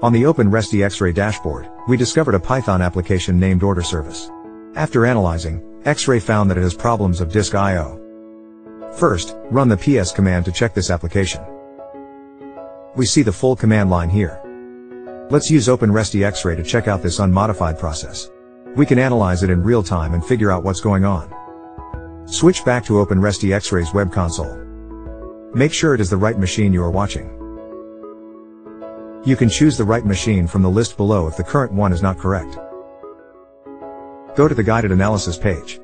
On the OpenResty X-Ray dashboard, we discovered a Python application named Order Service. After analyzing, X-Ray found that it has problems of disk I.O. First, run the ps command to check this application. We see the full command line here. Let's use OpenResty X-Ray to check out this unmodified process. We can analyze it in real time and figure out what's going on. Switch back to OpenResty X-Ray's web console. Make sure it is the right machine you are watching. You can choose the right machine from the list below if the current one is not correct. Go to the guided analysis page.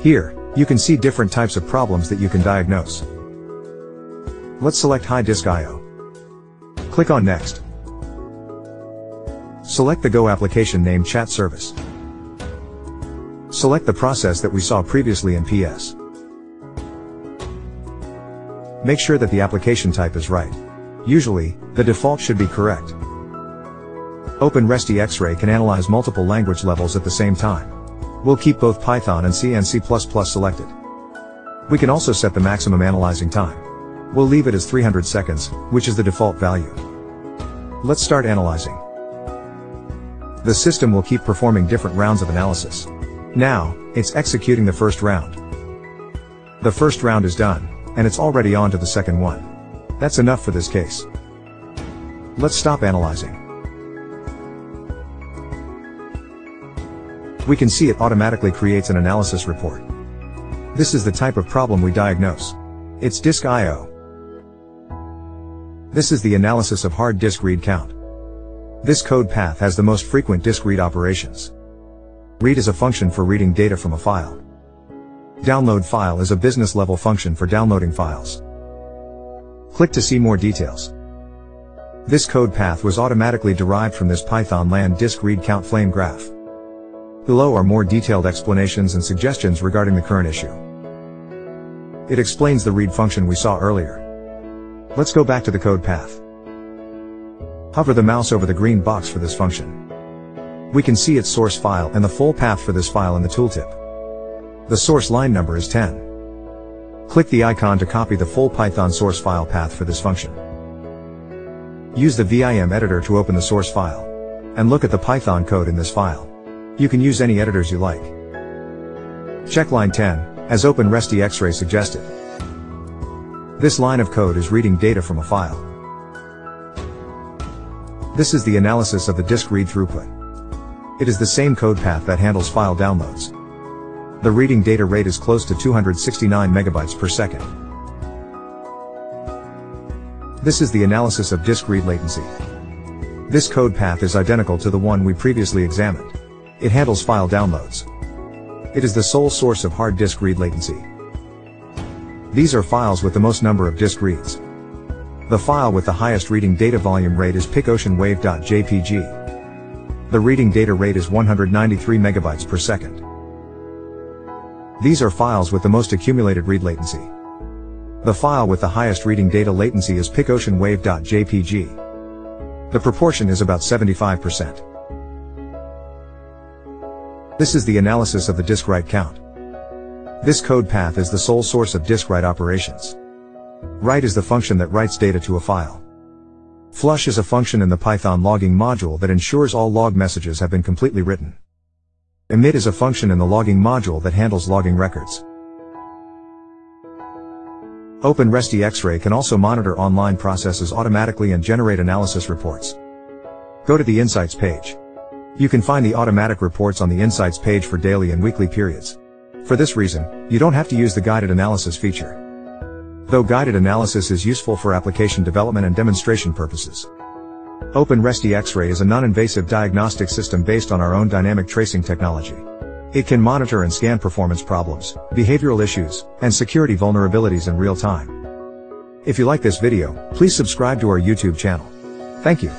Here, you can see different types of problems that you can diagnose. Let's select high disk I.O. Click on next. Select the Go application name chat service. Select the process that we saw previously in PS. Make sure that the application type is right. Usually, the default should be correct. OpenResty X-Ray can analyze multiple language levels at the same time. We'll keep both Python and C and C++ selected. We can also set the maximum analyzing time. We'll leave it as 300 seconds, which is the default value. Let's start analyzing. The system will keep performing different rounds of analysis. Now, it's executing the first round. The first round is done, and it's already on to the second one. That's enough for this case. Let's stop analyzing. We can see it automatically creates an analysis report. This is the type of problem we diagnose. It's disk I.O. This is the analysis of hard disk read count. This code path has the most frequent disk read operations. Read is a function for reading data from a file. Download file is a business level function for downloading files. Click to see more details. This code path was automatically derived from this Python land disk read count flame graph. Below are more detailed explanations and suggestions regarding the current issue. It explains the read function we saw earlier. Let's go back to the code path. Hover the mouse over the green box for this function. We can see its source file and the full path for this file in the tooltip. The source line number is 10. Click the icon to copy the full Python source file path for this function. Use the VIM editor to open the source file. And look at the Python code in this file. You can use any editors you like. Check line 10, as OpenResty X-Ray suggested. This line of code is reading data from a file. This is the analysis of the disk read throughput. It is the same code path that handles file downloads. The reading data rate is close to 269 megabytes per second. This is the analysis of disk read latency. This code path is identical to the one we previously examined. It handles file downloads. It is the sole source of hard disk read latency. These are files with the most number of disk reads. The file with the highest reading data volume rate is picoceanwave.jpg. The reading data rate is 193 megabytes per second. These are files with the most accumulated read latency. The file with the highest reading data latency is picoceanwave.jpg. The proportion is about 75%. This is the analysis of the disk write count. This code path is the sole source of disk write operations. Write is the function that writes data to a file. Flush is a function in the Python logging module that ensures all log messages have been completely written. Emit is a function in the logging module that handles logging records. OpenResty X-Ray can also monitor online processes automatically and generate analysis reports. Go to the Insights page. You can find the automatic reports on the Insights page for daily and weekly periods. For this reason, you don't have to use the guided analysis feature. Though guided analysis is useful for application development and demonstration purposes. OpenResty X-Ray is a non-invasive diagnostic system based on our own dynamic tracing technology. It can monitor and scan performance problems, behavioral issues, and security vulnerabilities in real time. If you like this video, please subscribe to our YouTube channel. Thank you.